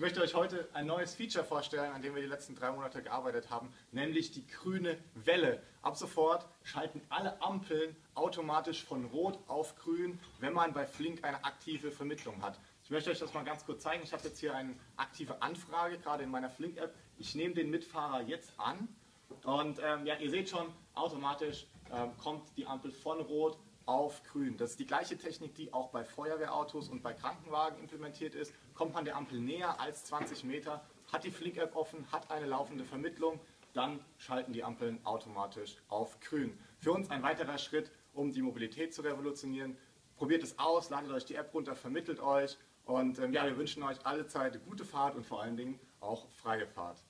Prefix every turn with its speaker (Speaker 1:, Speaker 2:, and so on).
Speaker 1: Ich möchte euch heute ein neues Feature vorstellen, an dem wir die letzten drei Monate gearbeitet haben, nämlich die grüne Welle. Ab sofort schalten alle Ampeln automatisch von Rot auf Grün, wenn man bei Flink eine aktive Vermittlung hat. Ich möchte euch das mal ganz kurz zeigen. Ich habe jetzt hier eine aktive Anfrage, gerade in meiner Flink-App. Ich nehme den Mitfahrer jetzt an und ähm, ja, ihr seht schon, automatisch ähm, kommt die Ampel von Rot auf grün. Das ist die gleiche Technik, die auch bei Feuerwehrautos und bei Krankenwagen implementiert ist. Kommt man der Ampel näher als 20 Meter, hat die Flink-App offen, hat eine laufende Vermittlung, dann schalten die Ampeln automatisch auf grün. Für uns ein weiterer Schritt, um die Mobilität zu revolutionieren. Probiert es aus, ladet euch die App runter, vermittelt euch und ähm, ja, wir wünschen euch alle Zeit gute Fahrt und vor allen Dingen auch freie Fahrt.